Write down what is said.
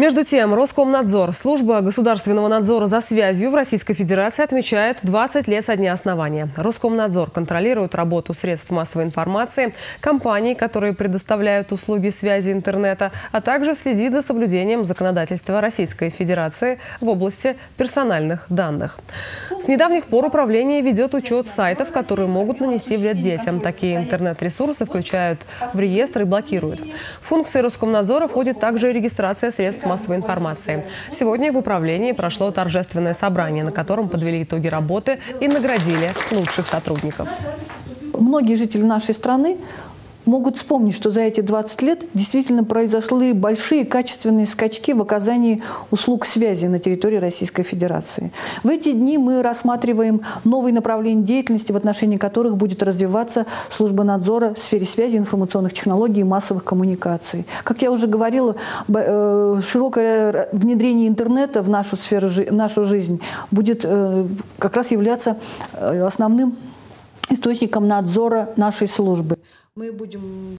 Между тем, Роскомнадзор, служба государственного надзора за связью в Российской Федерации отмечает 20 лет со дня основания. Роскомнадзор контролирует работу средств массовой информации, компаний, которые предоставляют услуги связи интернета, а также следит за соблюдением законодательства Российской Федерации в области персональных данных. С недавних пор управление ведет учет сайтов, которые могут нанести вред детям. Такие интернет-ресурсы включают в реестр и блокируют. В функции Роскомнадзора входит также и регистрация средств массовой информации. Сегодня в управлении прошло торжественное собрание, на котором подвели итоги работы и наградили лучших сотрудников. Многие жители нашей страны могут вспомнить, что за эти 20 лет действительно произошли большие качественные скачки в оказании услуг связи на территории Российской Федерации. В эти дни мы рассматриваем новые направления деятельности, в отношении которых будет развиваться служба надзора в сфере связи, информационных технологий и массовых коммуникаций. Как я уже говорила, э, широкое внедрение интернета в нашу сферу, в нашу жизнь будет э, как раз являться э, основным источником надзора нашей службы. Мы будем